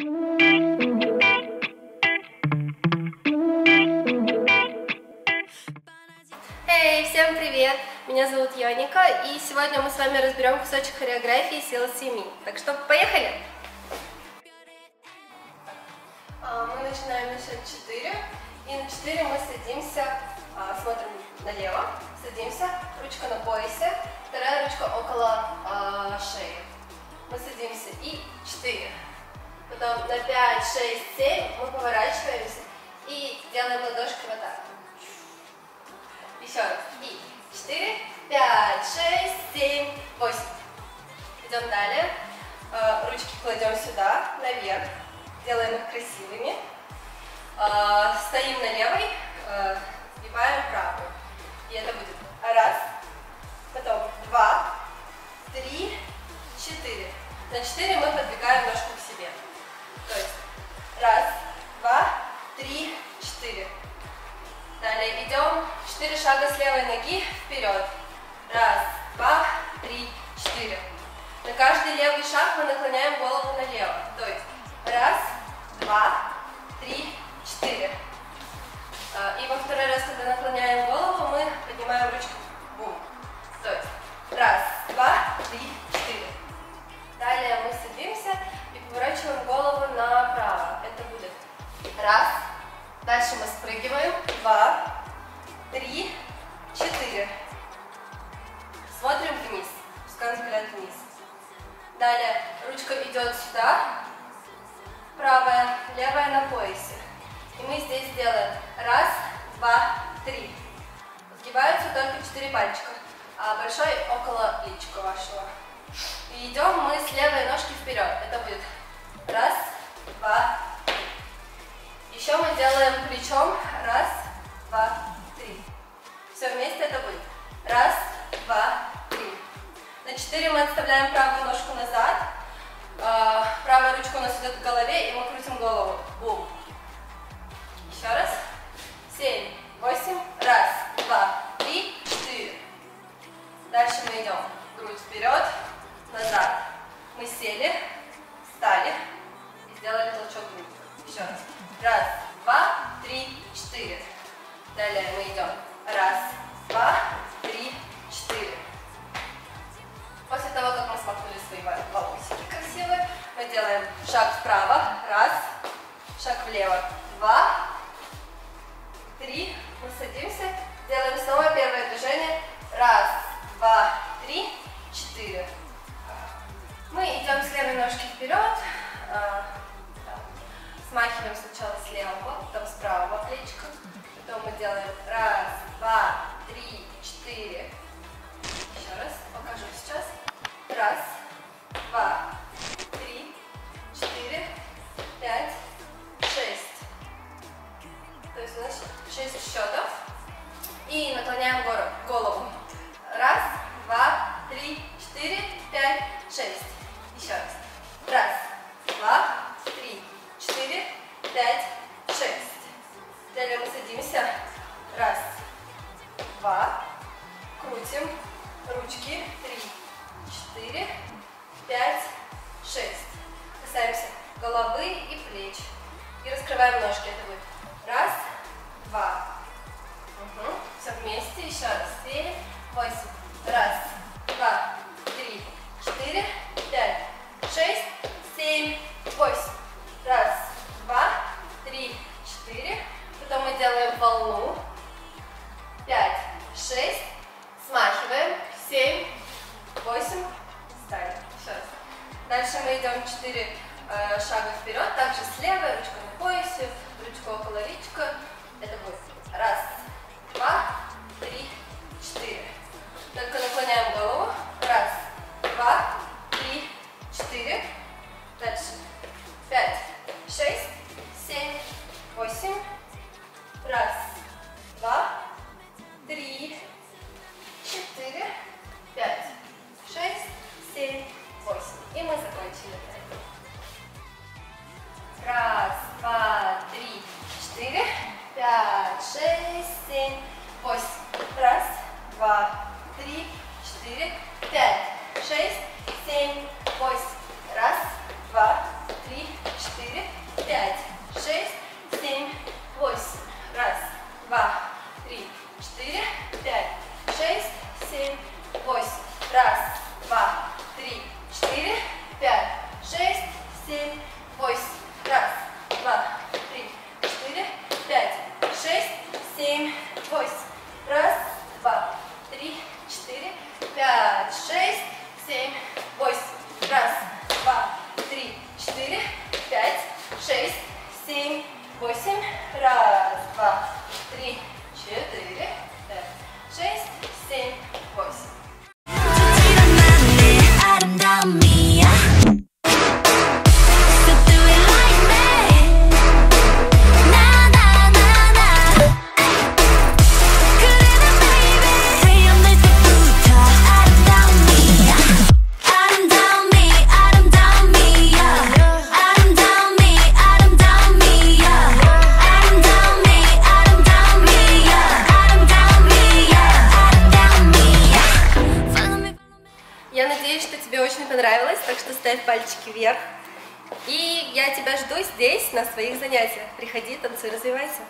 Эй, всем привет! Меня зовут Йоника, и сегодня мы с вами разберем кусочек хореографии «Сила семьи». Так что поехали! А, мы начинаем на счет 4, и на 4 мы садимся, а, смотрим налево, садимся, ручка на поясе, 5, 6, 7 мы поворачиваемся и делаем ладошки вот так. Еще раз. И 4, 5, 6, 7, 8. Идем далее. Э, ручки кладем сюда, наверх. Делаем их красивыми. Э, стоим на левой, э, сгибаем правую. И это будет раз, потом два, три, четыре. На четыре мы подвигаем ножку шага с левой ноги вперед. Раз, два, три, четыре. На каждый левый шаг мы наклоняем голову налево. То есть раз, два, три, четыре. А, и во второй раз, когда наклоняем 4. Смотрим вниз. Пускаем взгляд вниз. Далее ручка идет сюда, правая, левая на поясе. И мы здесь делаем раз, два, три. Сгибаются только четыре пальчика, а большой около плечика вашего. И идем мы с левой ножки вперед. Это будет раз, два, три. Еще мы делаем плечом раз, два, все вместе это будет. Раз, два, три. На четыре мы отставляем правую ножку назад. Три. Мы садимся. Делаем снова первое движение. Раз, два, три, четыре. Мы идем с левой ножки вперед. А, Смахиваем сначала с левого, потом с правого плечика. Потом мы делаем раз, два, три, четыре. Еще раз покажу сейчас. Раз, два, пять, шесть. Еще раз. Раз, два, три, четыре, пять, шесть. Далее мы садимся. Раз, два, крутим, ручки, три, четыре, пять, шесть. Касаемся головы и плеч. И раскрываем ножки. Это будет раз, два. Угу. Все вместе. Еще раз. Сели. Восемь. Раз, э, шага вперед. Также с левой, ручка на поясе, ручка около личка. Это будет раз, два, три, четыре. Только наклоняем голову. Раз, два, день. Восемь. Раз, два, три, четыре, пять, шесть, семь, восемь. Раз, два, три, четыре, пять, шесть, семь, восемь. Раз, два, три, четыре, пять, шесть, семь, восемь. Раз, два, три, четыре, пять, шесть, семь, восемь. ставь пальчики вверх. И я тебя жду здесь, на своих занятиях. Приходи, танцуй, развивайся.